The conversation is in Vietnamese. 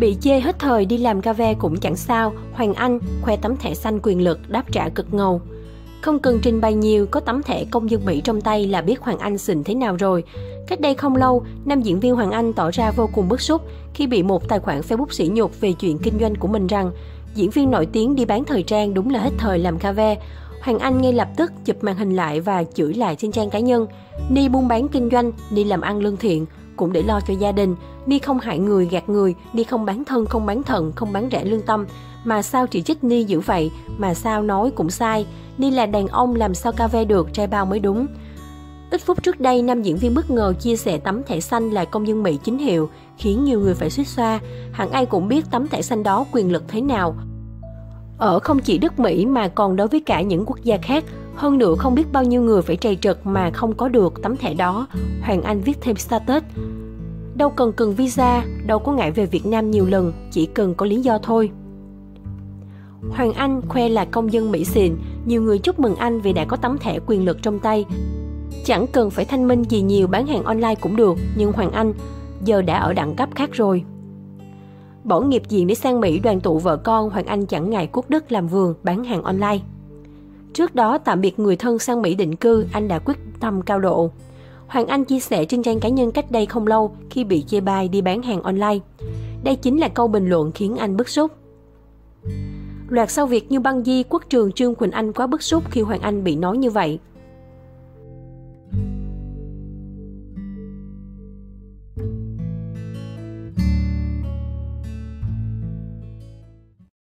Bị chê hết thời đi làm ca ve cũng chẳng sao, Hoàng Anh khoe tấm thẻ xanh quyền lực đáp trả cực ngầu. Không cần trình bày nhiều, có tấm thẻ công dân Mỹ trong tay là biết Hoàng Anh xình thế nào rồi. Cách đây không lâu, nam diễn viên Hoàng Anh tỏ ra vô cùng bức xúc khi bị một tài khoản Facebook sỉ nhục về chuyện kinh doanh của mình rằng diễn viên nổi tiếng đi bán thời trang đúng là hết thời làm ca ve. Hoàng Anh ngay lập tức chụp màn hình lại và chửi lại trên trang cá nhân. Ni buôn bán kinh doanh, Ni làm ăn lương thiện, cũng để lo cho gia đình. Ni không hại người, gạt người, Ni không bán thân, không bán thận, không bán rẻ lương tâm. Mà sao chỉ trích Ni dữ vậy, mà sao nói cũng sai. Ni là đàn ông làm sao ca ve được, trai bao mới đúng. Ít phút trước đây, nam diễn viên bất ngờ chia sẻ tấm thẻ xanh là công dân Mỹ chính hiệu, khiến nhiều người phải suýt xoa. Hẳn ai cũng biết tấm thẻ xanh đó quyền lực thế nào. Ở không chỉ đất Mỹ mà còn đối với cả những quốc gia khác, hơn nữa không biết bao nhiêu người phải trầy trật mà không có được tấm thẻ đó. Hoàng Anh viết thêm status. Đâu cần cần visa, đâu có ngại về Việt Nam nhiều lần, chỉ cần có lý do thôi. Hoàng Anh khoe là công dân Mỹ xịn, nhiều người chúc mừng anh vì đã có tấm thẻ quyền lực trong tay. Chẳng cần phải thanh minh gì nhiều bán hàng online cũng được, nhưng Hoàng Anh giờ đã ở đẳng cấp khác rồi. Bỏ nghiệp diện để sang Mỹ đoàn tụ vợ con, Hoàng Anh chẳng ngại cuốc đất làm vườn, bán hàng online. Trước đó tạm biệt người thân sang Mỹ định cư, anh đã quyết tâm cao độ. Hoàng Anh chia sẻ trên trang cá nhân cách đây không lâu khi bị chê bai đi bán hàng online. Đây chính là câu bình luận khiến anh bức xúc. Loạt sau việc như băng di, quốc trường Trương Quỳnh Anh quá bức xúc khi Hoàng Anh bị nói như vậy.